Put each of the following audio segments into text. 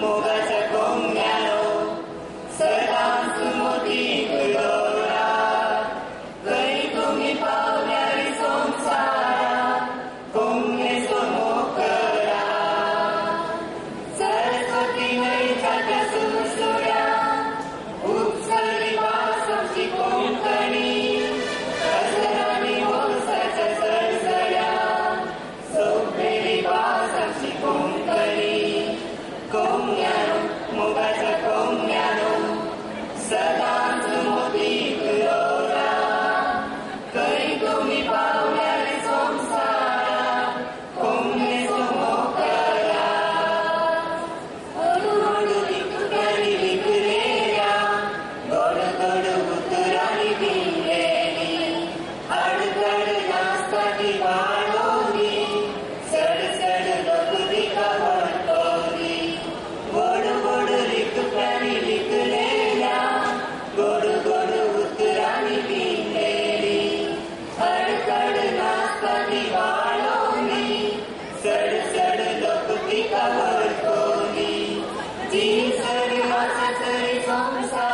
More better. Sari, sari, sari, sari, sari,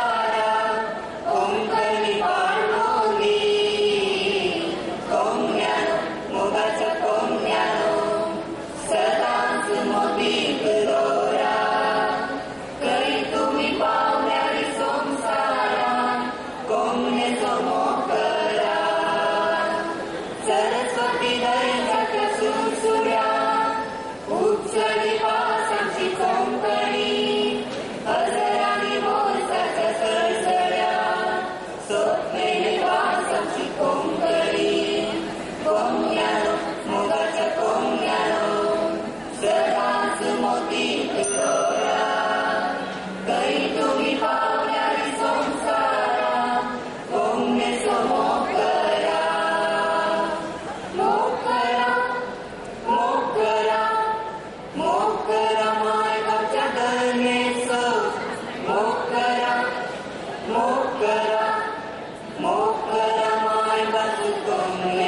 Amen.